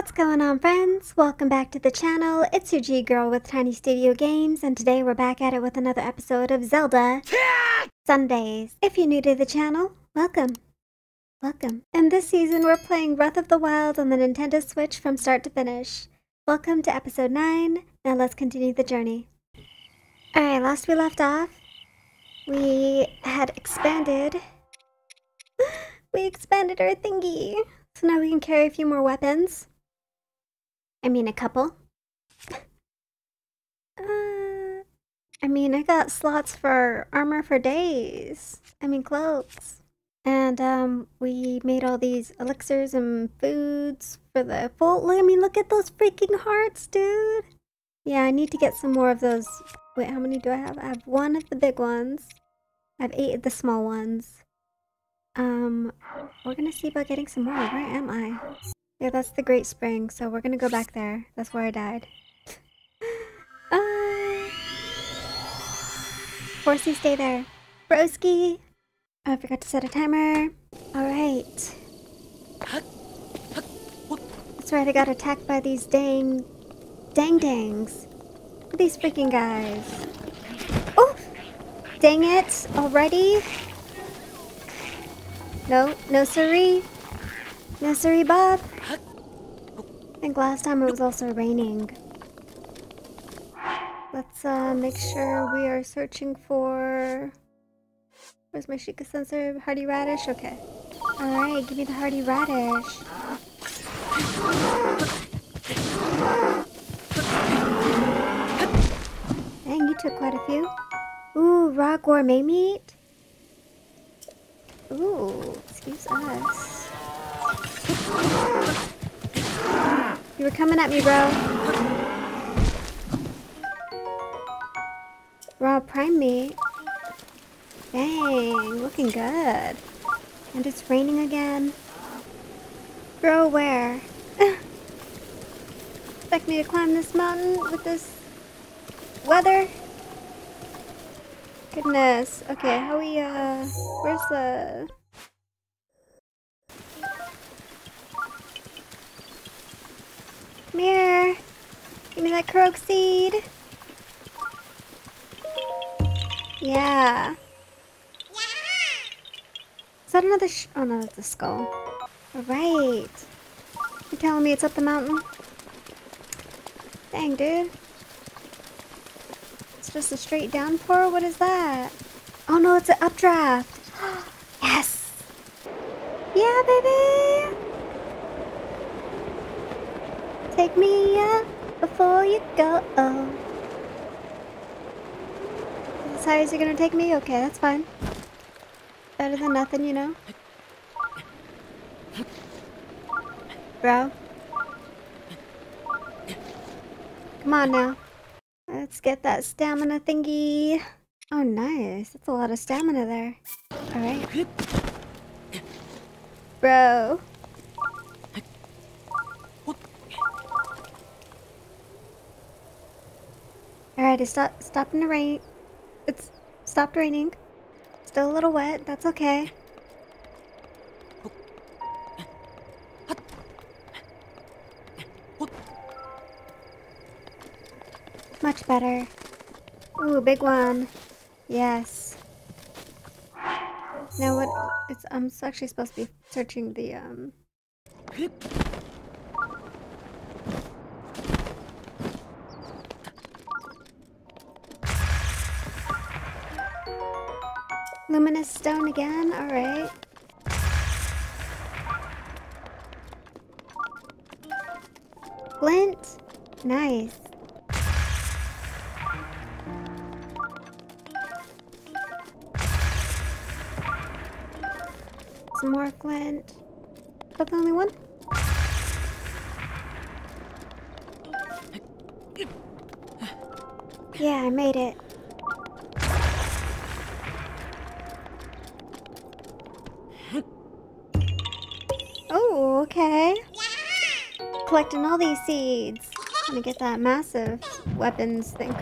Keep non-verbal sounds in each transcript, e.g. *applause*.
What's going on friends? Welcome back to the channel. It's your G-Girl with Tiny Studio Games and today we're back at it with another episode of Zelda Zundays. If you're new to the channel, welcome. Welcome. In this season we're playing Breath of the Wild on the Nintendo Switch from start to finish. Welcome to episode 9. Now let's continue the journey. Alright, last we left off, we had expanded. *gasps* We expanded our thingy. So now we can carry a few more weapons. I mean, a couple. uh, I mean, I got slots for armor for days. I mean, clothes. And, um, we made all these elixirs and foods for the full. I mean, look at those freaking hearts, dude. Yeah, I need to get some more of those. Wait, how many do I have? I have one of the big ones. I have eight of the small ones. Um, we're gonna see about getting some more. Where am I? Yeah, that's the Great Spring, so we're gonna go back there. That's where I died. *laughs* uh, Horsey, stay there. Broski! I forgot to set a timer. Alright. That's right, I got attacked by these dang... Dang dangs. These freaking guys. Oh! Dang it! Already? No, no siree. No siree, Bob. I think last time it was also raining. Let's uh, make sure we are searching for... Where's my Sheikah sensor? Hearty radish? Okay. Alright, give me the hearty radish. Dang, you took quite a few. Ooh, raw gourmet meat? Ooh, excuse us. You were coming at me, bro. Raw prime meat. Dang, looking good. And it's raining again. Bro, where? *laughs* Expect me to climb this mountain with this weather? Goodness. Okay, how we, uh... Where's the... Come here. Give me that Korok seed. Yeah. Is that another Oh no, that's a skull. Alright. You're telling me it's up the mountain? Dang, dude. It's just a straight downpour? What is that? Oh no, it's an updraft. *gasps* yes! Yeah, baby! Take me up before you go. As high as you're gonna take me? Okay, that's fine. Better than nothing, you know? Bro. Come on now. Let's get that stamina thingy. Oh, nice. That's a lot of stamina there. Alright. Bro. Alright, it stopped, stopped in the rain. It's stopped raining. Still a little wet. That's okay. Much better. Ooh, big one. Yes. Now what? It's I'm actually supposed to be searching the um. Stone again. All right. Flint. Nice. Some more flint. Is that the only one? Yeah, I made it. Collecting all these seeds. I'm Gonna get that massive weapons thing.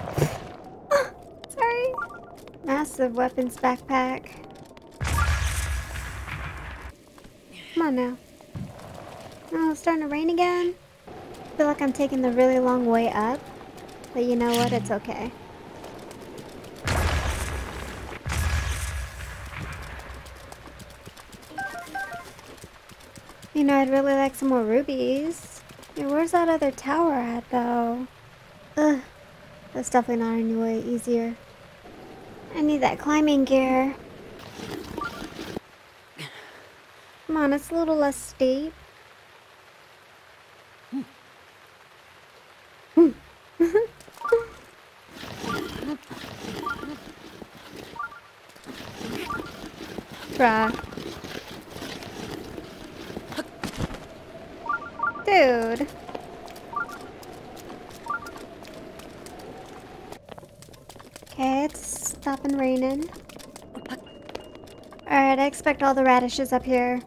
*gasps* Sorry. Massive weapons backpack. Come on now. Oh, it's starting to rain again. feel like I'm taking the really long way up. But you know what? It's okay. You know, I'd really like some more rubies. Where's that other tower at, though? Ugh. That's definitely not any way easier. I need that climbing gear. Come on, it's a little less steep. *laughs* Bruh. Okay, it's stopping raining. Alright, I expect all the radishes up here.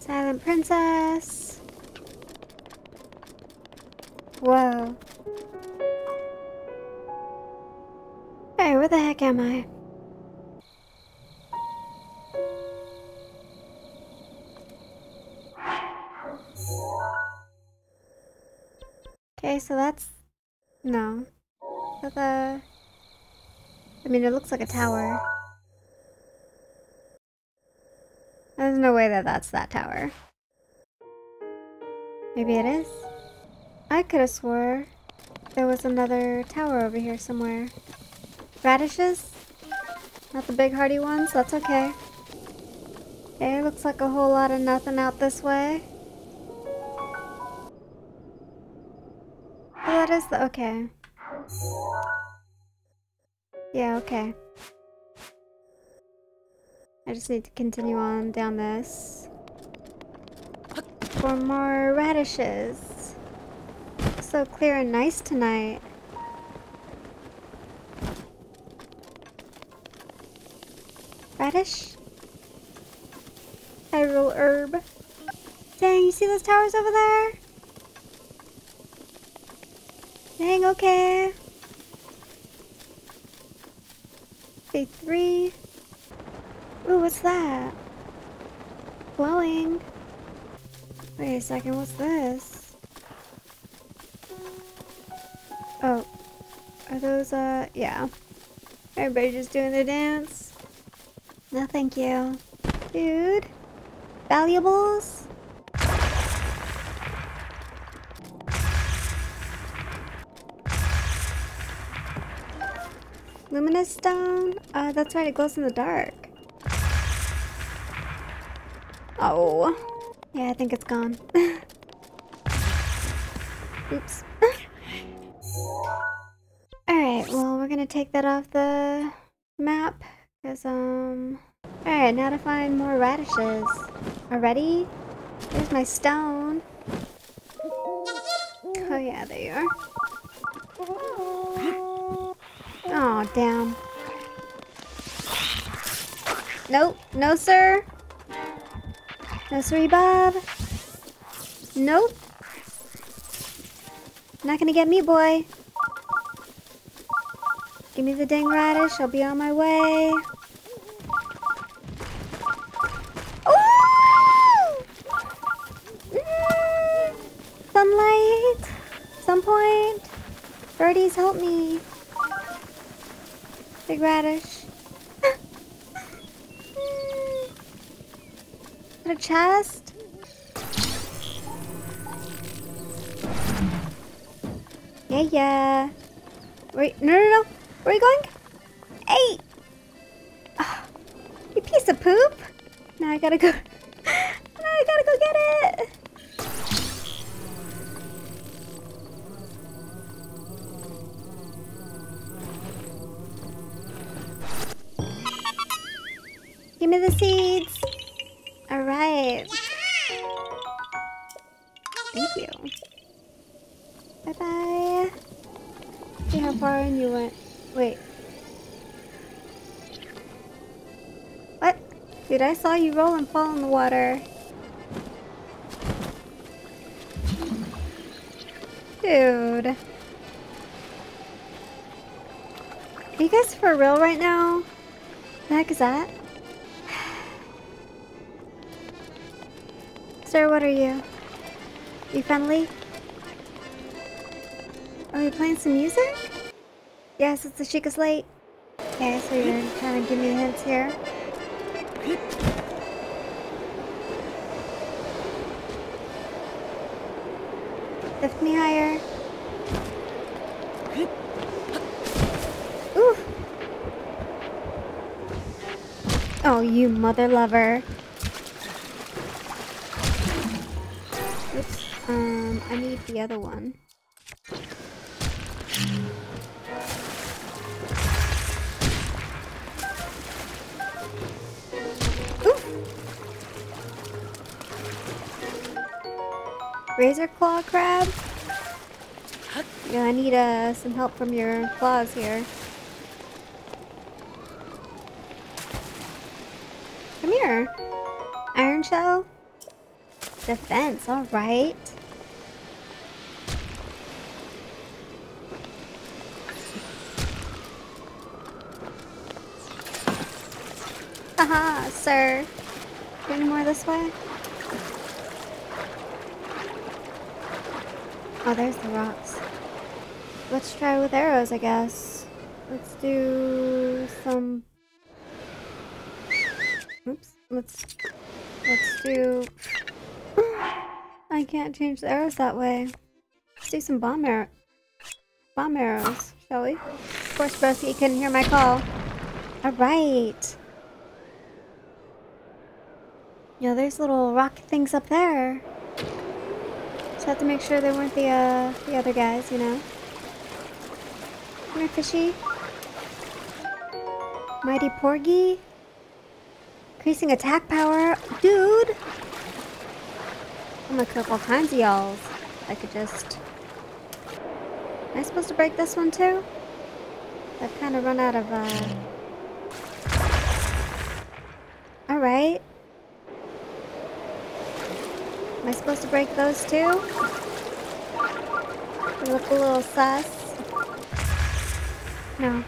Silent Princess. Whoa. Hey, where the heck am I? So that's... No. I mean, it looks like a tower. There's no way that that's that tower. Maybe it is? I could have swore there was another tower over here somewhere. Radishes? Not the big hardy ones? That's okay. Okay, looks like a whole lot of nothing out this way. The... okay. Yeah, okay. I just need to continue on down this. For more radishes. So clear and nice tonight. Radish? Hyrule herb. Dang, you see those towers over there? Dang, okay. Day three. Ooh, what's that? Glowing. Wait a second, what's this? Oh. Are those, uh, yeah. Everybody just doing their dance? No, thank you. Dude. Valuables? Luminous stone? Uh, that's right, it glows in the dark. Oh. Yeah, I think it's gone. *laughs* Oops. *laughs* Alright, well, we're gonna take that off the map. Because, um... Alright, now to find more radishes. Already? There's my stone. Oh yeah, there you are. Damn. Nope. No, sir. No, sir, Bob. Nope. Not gonna get me, boy. Give me the dang radish. I'll be on my way. Ooh! Mm. Sunlight. Some point. Birdies, help me. Radish. a chest? Yeah, yeah. Wait, no, no, no. Where are you going? Hey! Oh, you piece of poop. Now I gotta go. Wait. What? Dude, I saw you roll and fall in the water. Dude. Are you guys for real right now? The heck is that? *sighs* Sir, what are you? You friendly? Are you playing some music? Yes, it's the Sheikah Slate. Okay, so you're trying to give me hints here. Lift me higher. Ooh. Oh, you mother lover. Oops. Um, I need the other one. Razor Claw Crab? Yeah, I need uh, some help from your claws here. Come here. Iron Shell? Defense, alright. Haha, sir. Any more this way? Oh, there's the rocks. Let's try with arrows, I guess. Let's do some... Oops. Let's... Let's do... *gasps* I can't change the arrows that way. Let's do some bomb arrows. Bomb arrows, shall we? Of course, Broski couldn't hear my call. Alright. Yeah, there's little rock things up there. Have to make sure they weren't the, uh, the other guys, you know? Come here, fishy. Mighty Porgy? Increasing attack power? Dude! I'm gonna cook all kinds of y'alls. I could just... Am I supposed to break this one too? I've kind of run out of, uh... Alright. Am I supposed to break those too? They look a little sus. No.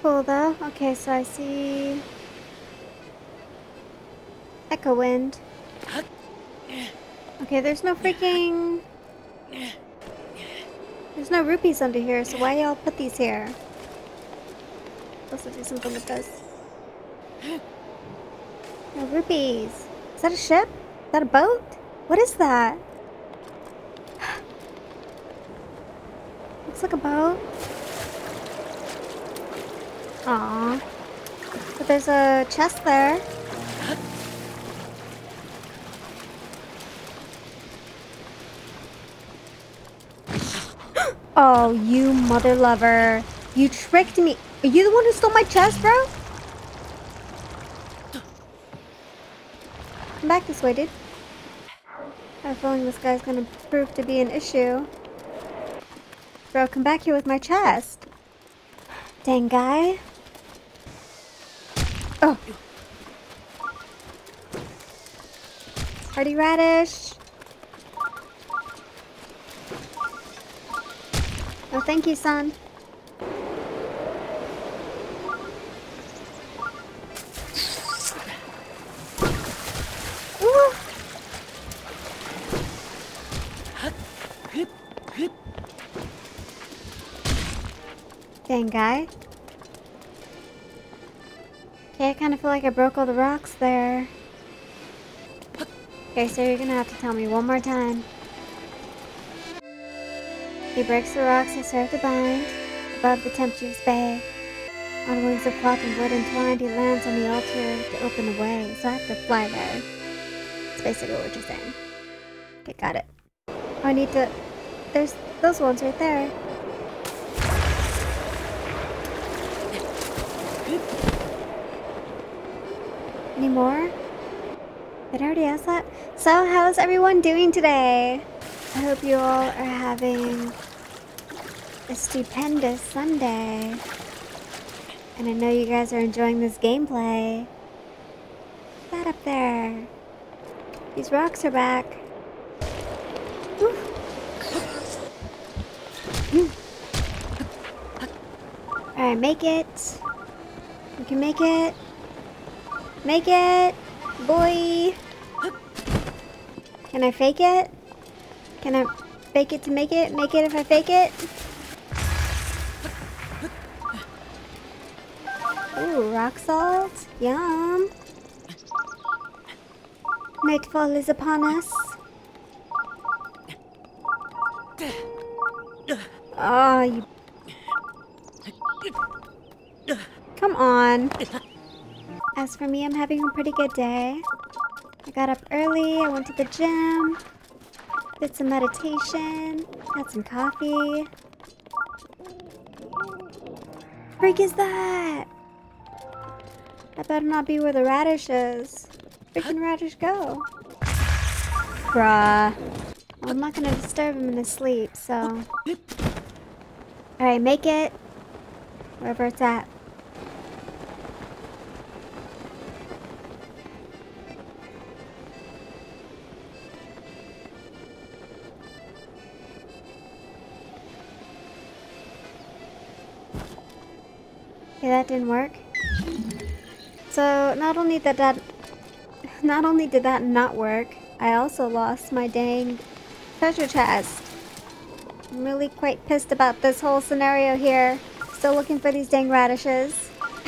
Cool though. Okay, so I see... Echo Wind. Okay, there's no freaking... There's no rupees under here, so why y'all put these here? Supposed to do something with this. No rupees. Is that a ship? That a boat? What is that? *gasps* Looks like a boat. Aww. But there's a chest there. *gasps* oh, you mother lover. You tricked me. Are you the one who stole my chest, bro? Come back this way, dude. I have a feeling this guy's gonna prove to be an issue. Bro, come back here with my chest. Dang guy. Oh. Party radish. Oh, thank you, son. Guy. Okay, I kind of feel like I broke all the rocks there. Okay, so you're gonna have to tell me one more time. He breaks the rocks I serve to bind above the tempestuous bay. On wings of cloth and wood entwined, he lands on the altar to open the way, so I have to fly there. That's basically what you're saying. Okay, got it. Oh, I need to... There's those ones right there. Any more? Did I already ask that? So, how's everyone doing today? I hope you all are having a stupendous Sunday. And I know you guys are enjoying this gameplay. That up there. These rocks are back. Alright, make it. You can make it. Make it! Boy! Can I fake it? Can I fake it to make it? Make it if I fake it? Ooh, rock salt. Yum. Nightfall is upon us. Oh, you... Come on. As for me, I'm having a pretty good day. I got up early, I went to the gym, did some meditation, had some coffee. Freak is that? That better not be where the radish is. Freaking radish go? Bruh. Well, I'm not gonna disturb him in his sleep, so... Oh, Alright, make it. Wherever it's at. That didn't work. So, not only did that... Not only did that not work, I also lost my dang treasure chest. I'm really quite pissed about this whole scenario here. Still looking for these dang radishes. *laughs*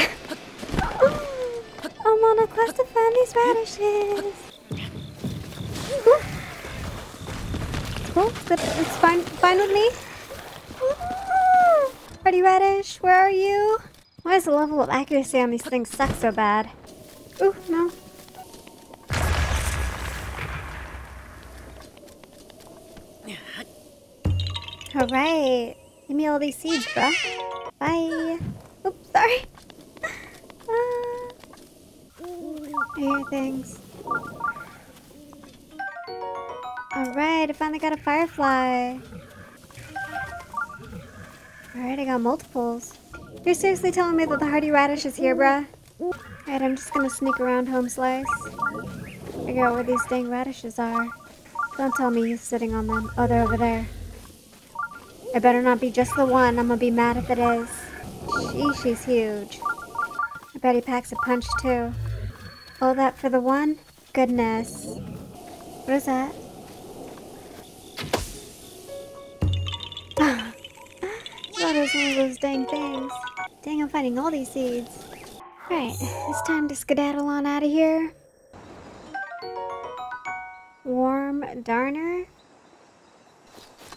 I'm on a quest to find these radishes. Oh, good. It's fine, fine with me. Ready, radish, where are you? Why does the level of accuracy on these things suck so bad? Ooh, no. Alright. Give me all these seeds, bruh. Bye. Oops, sorry. *laughs* Ah. I hear things. Alright, I finally got a firefly. Alright, I got multiples. You're seriously telling me that the hearty radish is here, bruh? Alright, I'm just gonna sneak around home slice. Figure out where these dang radishes are. Don't tell me he's sitting on them. Oh, they're over there. It better not be just the one. I'm gonna be mad if it is. Sheesh, she's huge. I bet he packs a punch too. All that for the one? Goodness. What is that? *sighs* That is one of those dang things. Dang, I'm finding all these seeds. Alright, it's time to skedaddle on out of here. Warm darner?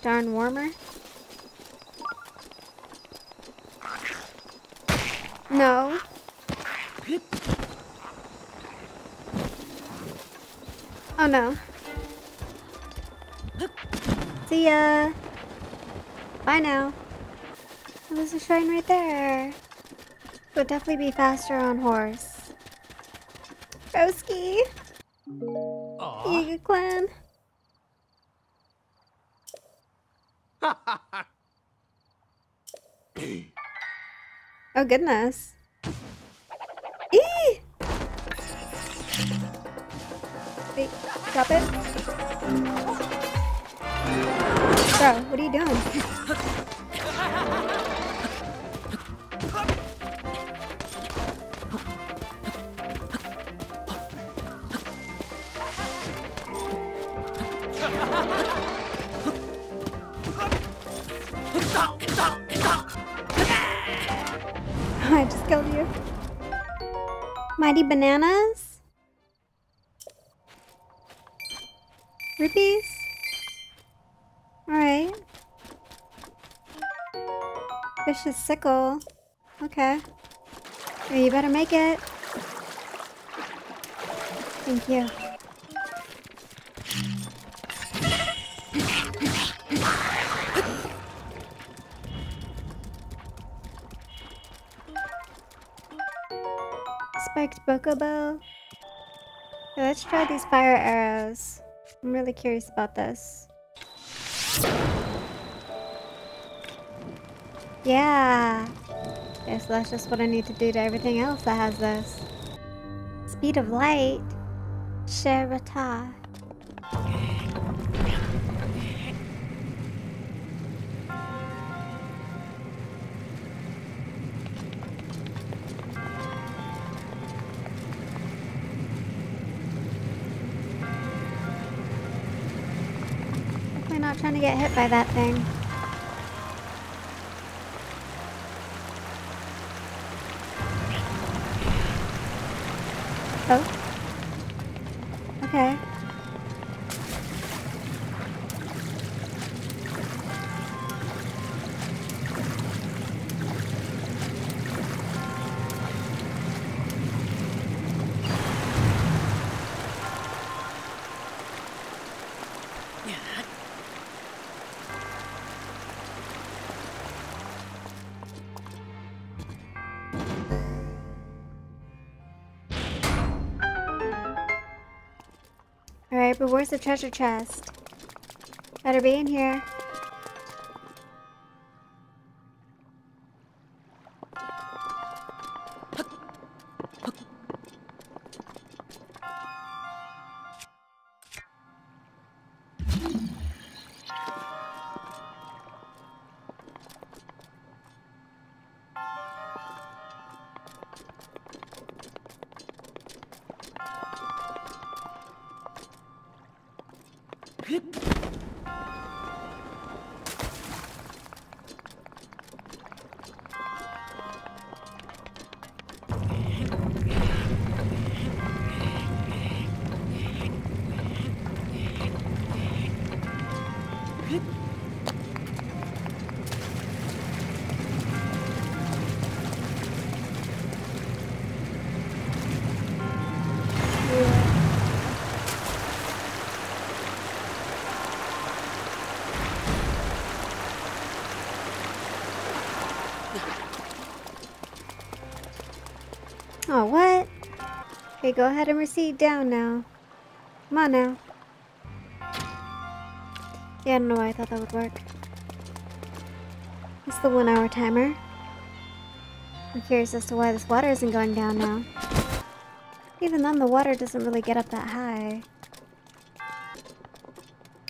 Darn warmer? No. Oh no. See ya. Bye now. Oh, there's a shrine right there. Would definitely be faster on horse. Broski! Yiga clan. *laughs* oh goodness. Eee! Wait, drop it. Bro, what are you doing? *laughs* I just killed you. Mighty bananas? Rupees? Alright. Vicious sickle. Okay. You better make it. Thank you. Bokobo. Okay, let's try these fire arrows. I'm really curious about this. Yeah. Yes, that's just what I need to do to everything else that has this. Speed of light. Sheh Rata. To get hit by that thing. Oh. But where's the treasure chest? Better be in here. Okay, go ahead and recede down now. Come on now. Yeah, I don't know why I thought that would work. It's the one hour timer. I'm curious as to why this water isn't going down now. Even then, the water doesn't really get up that high.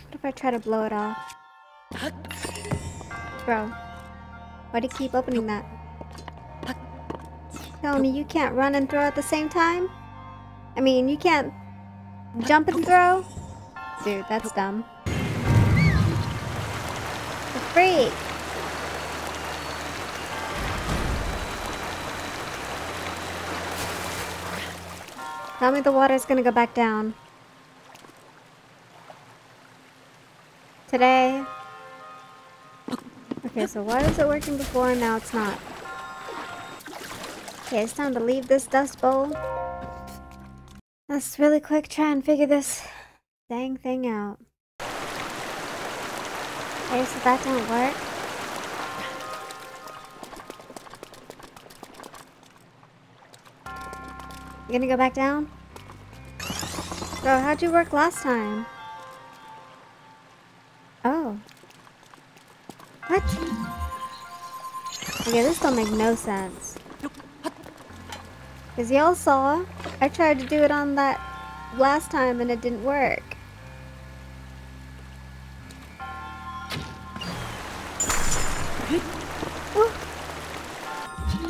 What if I try to blow it off? Bro, why do you keep opening that? Telling me you can't run and throw at the same time? I mean, you can't jump and throw? Dude, that's dumb. The freak! Tell me the water's gonna go back down. Today. Okay, so why was it working before and now it's not? Okay, it's time to leave this dust bowl. Let's really quick try and figure this dang thing out. Okay, so that didn't work. You gonna go back down? Bro, how'd you work last time? Oh. What? Okay, this don't make no sense. Because y'all saw, I tried to do it on that last time and it didn't work.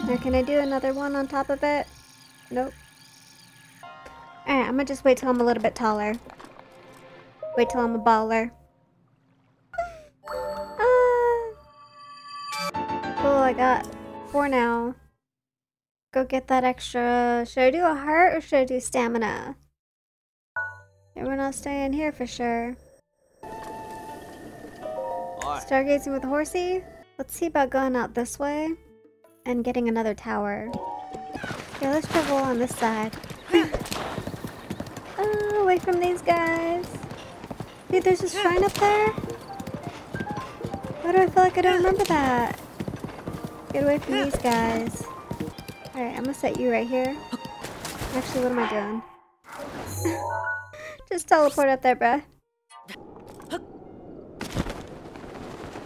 Now can I do another one on top of it? Nope. Alright, I'm gonna just wait till I'm a little bit taller. Wait till I'm a baller. Ah. Cool, I got four now. Go get that extra... Should I do a heart or should I do stamina? Yeah, we're not staying here for sure. Stargazing with Horsey? Let's see about going out this way and getting another tower. Yeah, let's travel on this side. *gasps* oh, away from these guys. Dude, there's a shrine up there? Why do I feel like I don't remember that? Get away from these guys. Alright, I'm gonna set you right here. Actually, what am I doing? *laughs* Just teleport up there, bruh.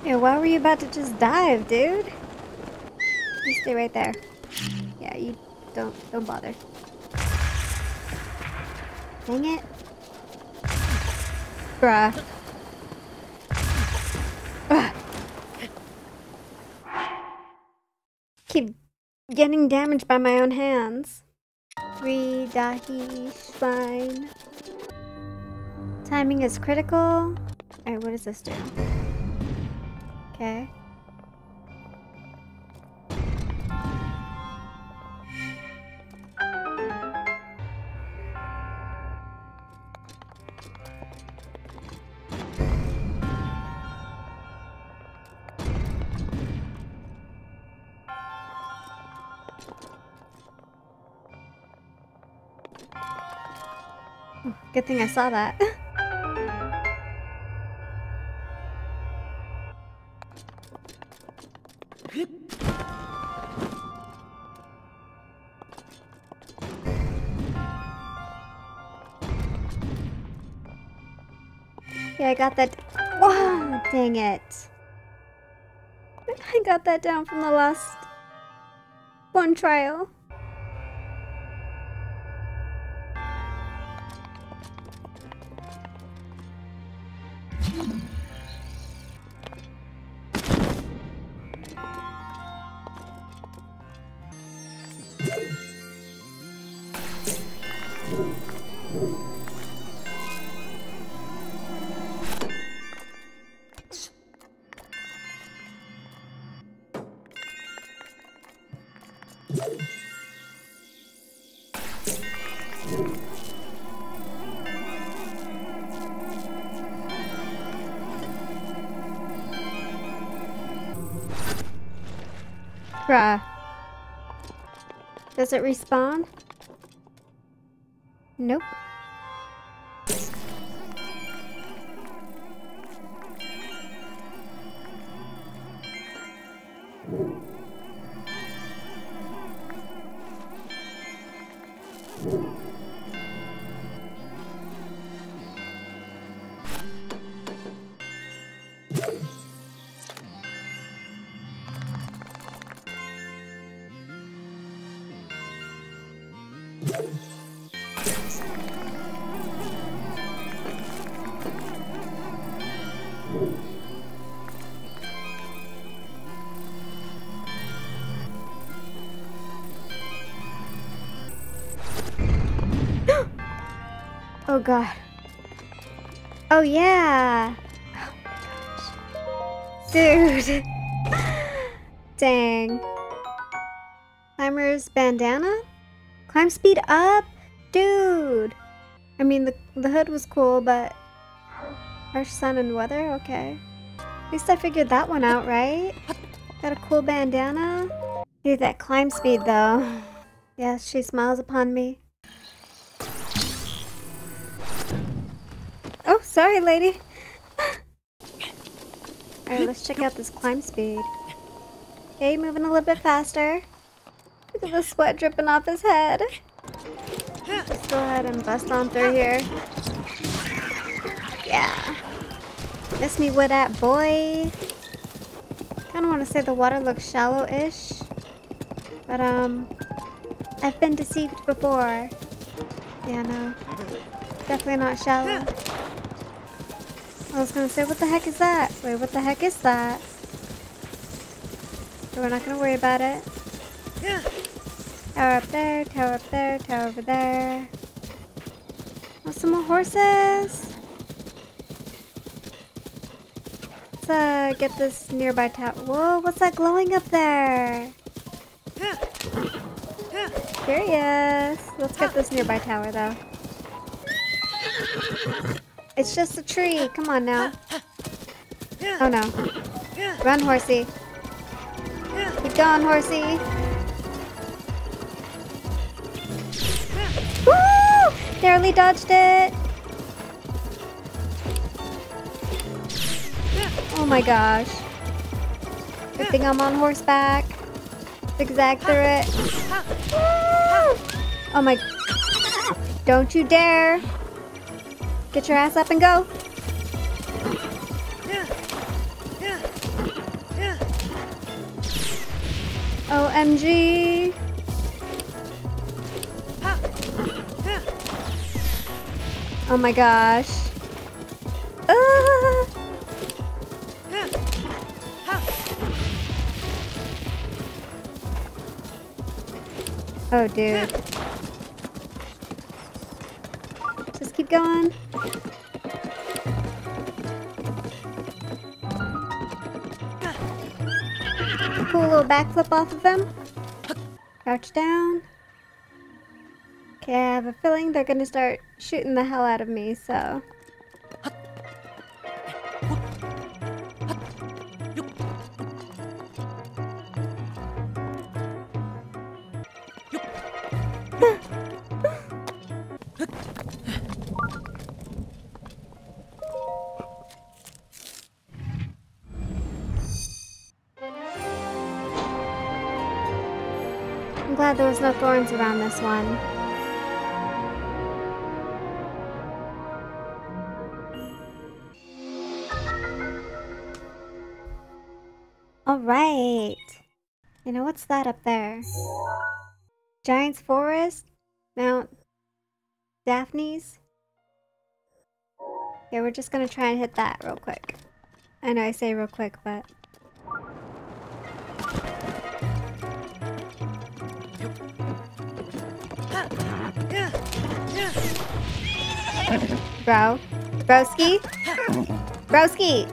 Yeah, why were you about to just dive, dude? You stay right there. Yeah, you don't don't bother. Dang it. Bruh. Keep getting damaged by my own hands. Ree Dahee Shrine. Timing is critical. Alright, what does this do? Okay. Good thing I saw that. *laughs* yeah, I got that. Wow, dang it. I got that down from the last one trial. Does it respawn? Nope. God. Oh yeah. Oh Dude. Dang. Climber's bandana? Climb speed up? Dude. I mean, the, the hood was cool, but... Harsh sun and weather? Okay. At least I figured that one out, right? Got a cool bandana? Dude, that climb speed, though. Yes, she smiles upon me. Oh, sorry, lady. *gasps* Alright, let's check out this climb speed. Okay, moving a little bit faster. Look at the sweat dripping off his head. Let's go ahead and bust on through here. Yeah. Miss me with that, boy. Kinda wanna say the water looks shallow-ish. But, um... I've been deceived before. Yeah, no. Definitely not shallow. I was gonna say, what the heck is that? Wait, what the heck is that? We're not gonna worry about it. Tower up there, tower up there, tower over there. Oh, some more horses! Let's uh, get this nearby tower. Whoa, what's that glowing up there? Curious. Let's get this nearby tower, though. *laughs* It's just a tree. Come on now. Oh no. Run, horsey. Keep going, horsey. Woo! Barely dodged it. Oh my gosh. Good thing I'm on horseback. Zigzag through it. Woo! Oh my... Don't you dare. Get your ass up and go. OMG. Oh my gosh. Ah. Oh, dude. Little backflip off of them. Crouch down. Okay, I have a feeling they're gonna start shooting the hell out of me, so... thorns around this one. Alright. You know, what's that up there? Giant's Forest? Mount Daphnes? Yeah, we're just gonna try and hit that real quick. I know I say real quick, but... Bro. Broski? Broski! *gasps*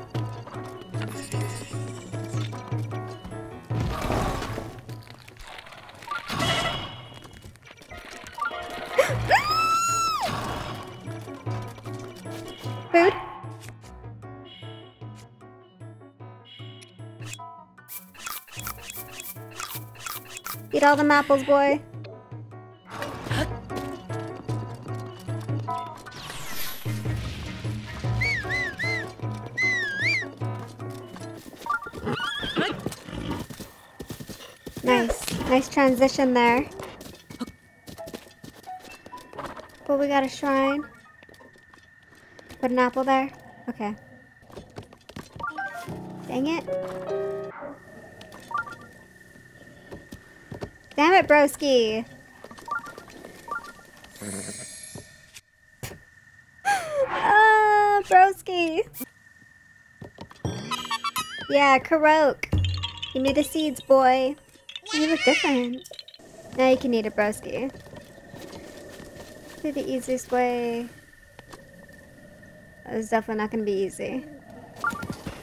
Food? Eat all them apples, boy. Transition there. But we got a shrine. Put an apple there? Okay. Dang it. Damn it, broski! *laughs* ah, broski! Yeah, Korok. Give me the seeds, boy. You look different. Now you can eat a broski. Be the easiest way. It's definitely not gonna be easy.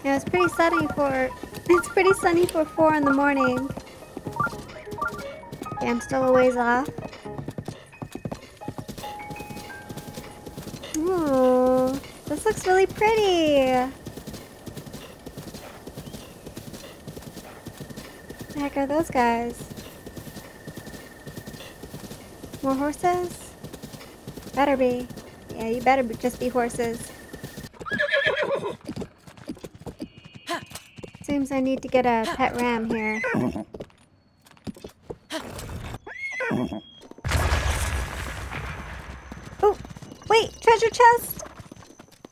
Yeah, it's pretty sunny for *laughs* it's pretty sunny for four in the morning. Okay, I'm still a ways off. Ooh, this looks really pretty. Heck are those guys? More horses? Better be. Yeah, you better be, just be horses. Seems I need to get a pet ram here. Oh, wait, treasure chest!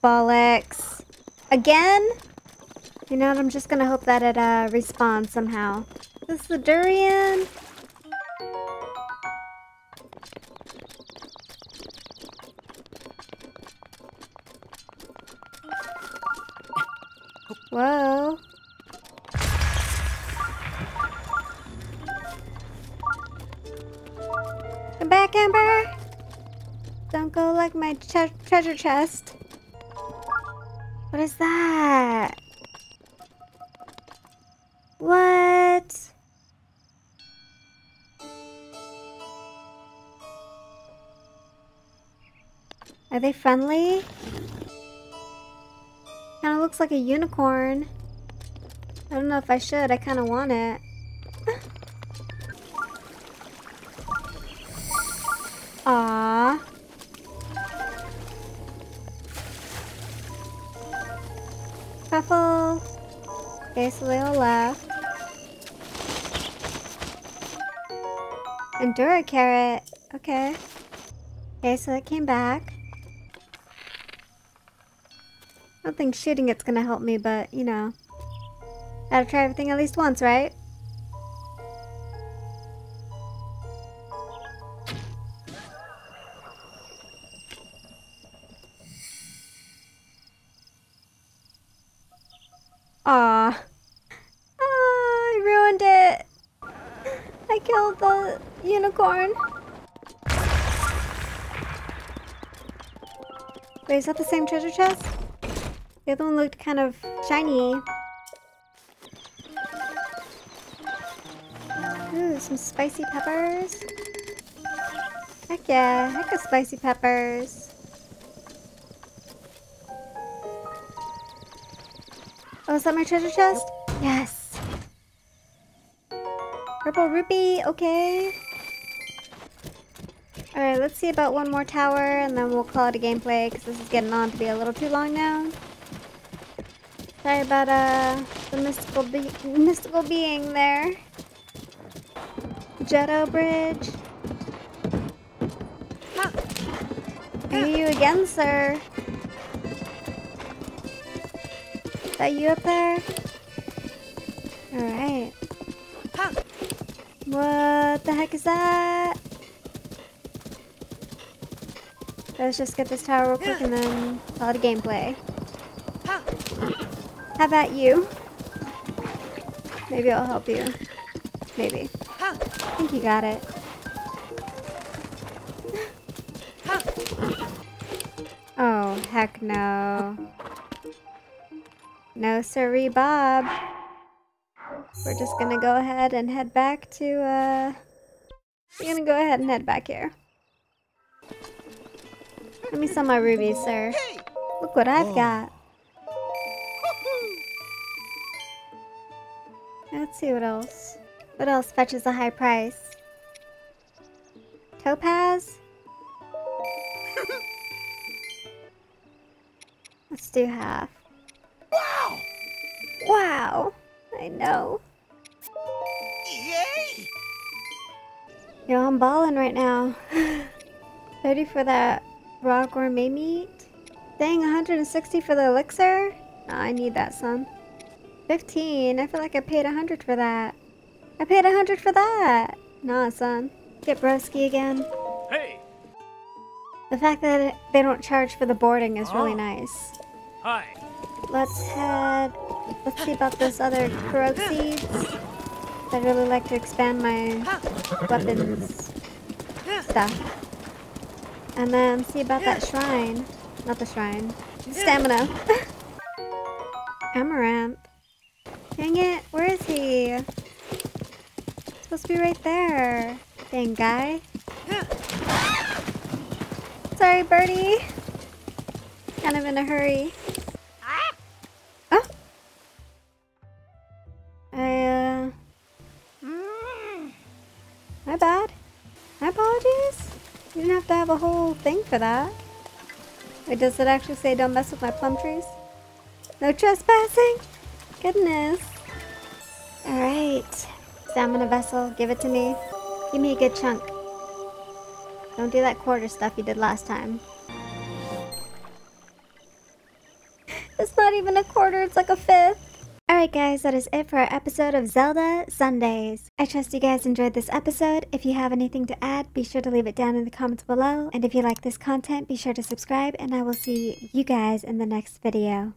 Bollocks. Again? You know what, I'm just gonna hope that it uh, respawns somehow. Is this the durian? Whoa. Come back, Amber! Don't go like my tre treasure chest. What is that? What? Are they friendly? Kinda looks like a unicorn. I don't know if I should, I kinda want it. *laughs* Aww. Truffle. Okay, so they all left. Endura carrot. Okay. Okay, so it came back. I don't think shooting it's gonna help me, but, you know. Gotta try everything at least once, right? Aw. Ah, I ruined it. I killed the unicorn. Wait, is that the same treasure chest? The other one looked kind of shiny. Ooh, some spicy peppers. Heck yeah, heck of spicy peppers. Oh, is that my treasure chest? Yes. Purple rupee, okay. Alright, let's see about one more tower and then we'll call it a gameplay because this is getting on to be a little too long now. Sorry about uh the mystical be mystical being there. Jeddo Bridge. Are you again, sir? Is that you up there? Alright. What the heck is that? Let's just get this tower real quick and then call it a gameplay. How about you? Maybe I'll help you. Maybe. I think you got it. Oh, heck no. No siree, Bob. We're just gonna go ahead and head back to, uh... We're gonna go ahead and head back here. Let me sell my rubies, sir. Look what I've got. See what else. What else fetches a high price? Topaz? *laughs* Let's do half. Wow! Wow! I know. Yay! Yo, I'm balling right now. *laughs* Ready for that raw gourmet meat? Dang, 160 for the elixir? Oh, I need that, son. 15? I feel like I paid 100 for that. I paid 100 for that! Nah, son. Get broski again. Hey! The fact that they don't charge for the boarding is really Oh. nice. Hi! Let's head... Let's see about this other Korok seeds. I'd really like to expand my weapons stuff. And then see about that shrine. Not the shrine. Stamina. *laughs* Amaranth. Dang it, where is he? Supposed to be right there. Dang guy. Sorry, birdie. Kind of in a hurry. Oh. I, uh... My bad. My apologies. You didn't have to have a whole thing for that. Wait, does it actually say don't mess with my plum trees? No trespassing? Goodness. Alright. Stamina vessel, give it to me. Give me a good chunk. Don't do that quarter stuff you did last time. It's not even a quarter, it's like a fifth. Alright guys, that is it for our episode of Zelda Zundays. I trust you guys enjoyed this episode. If you have anything to add, be sure to leave it down in the comments below. And if you like this content, be sure to subscribe and I will see you guys in the next video.